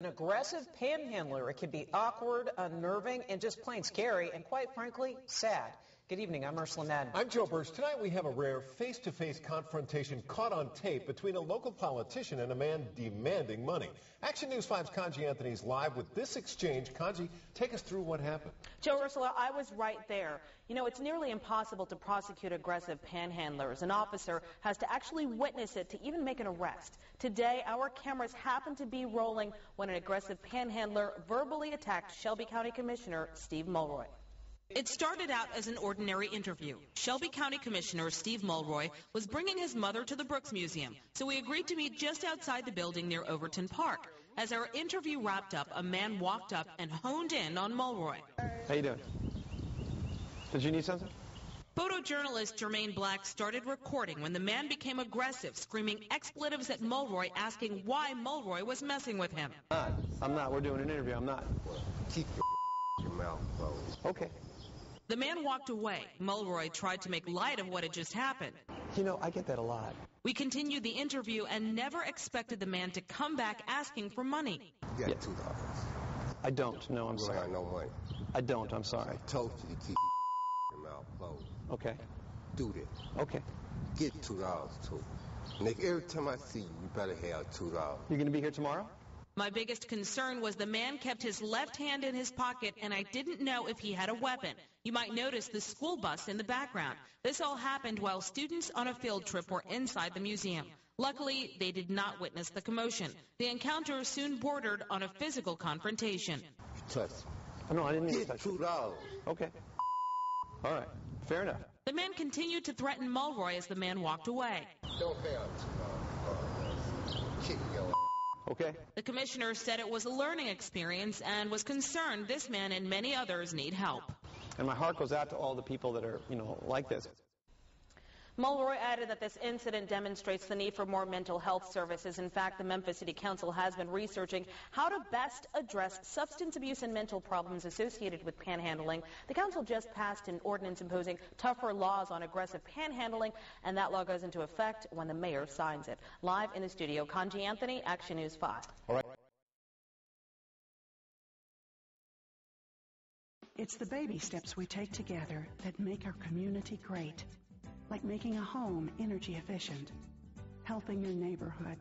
An aggressive panhandler. It can be awkward, unnerving, and just plain scary, and quite frankly, sad. Good evening. I'm Ursula Madden. I'm Joe Birch. Tonight we have a rare face-to-face confrontation caught on tape between a local politician and a man demanding money. Action News 5's Kontji Anthony is live with this exchange. Kontji, take us through what happened. Joe Ursula, I was right there. You know, it's nearly impossible to prosecute aggressive panhandlers. An officer has to actually witness it to even make an arrest. Today, our cameras happen to be rolling when an aggressive panhandler verbally attacked Shelby County Commissioner Steve Mulroy. It started out as an ordinary interview. Shelby County Commissioner Steve Mulroy was bringing his mother to the Brooks Museum, so we agreed to meet just outside the building near Overton Park. As our interview wrapped up, a man walked up and honed in on Mulroy. How you doing? Did you need something? Photojournalist Jermaine Black started recording when the man became aggressive, screaming expletives at Mulroy, asking why Mulroy was messing with him. I'm not. I'm not. We're doing an interview. I'm not. Keep your mouth closed. Okay. The man walked away. Mulroy tried to make light of what had just happened. You know, I get that a lot. We continued the interview and never expected the man to come back asking for money. You got two dollars. I don't. No, I'm You ain't got sorry. no money. I don't. I'm sorry. I sorry. told you to keep your mouth closed. Okay. Do that. Okay. Get two dollars too. Nick, every time I see you, you better have two dollars. You're gonna be here tomorrow? My biggest concern was the man kept his left hand in his pocket and I didn't know if he had a weapon. You might notice the school bus in the background. This all happened while students on a field trip were inside the museum. Luckily, they did not witness the commotion. The encounter soon bordered on a physical confrontation. Touch. No, I didn't mean to touch you. two. Okay. All right. Fair enough. The man continued to threaten Mulroy as the man walked away. Don't have two dollars. Kick your Okay. The commissioner said it was a learning experience and was concerned this man and many others need help. And my heart goes out to all the people that are, you know, like this. Mulroy added that this incident demonstrates the need for more mental health services. In fact, the Memphis City Council has been researching how to best address substance abuse and mental problems associated with panhandling. The council just passed an ordinance imposing tougher laws on aggressive panhandling, and that law goes into effect when the mayor signs it. Live in the studio, Kontji Anthony, Action News 5. All right. It's the baby steps we take together that make our community great. Like making a home energy efficient, helping your neighborhood,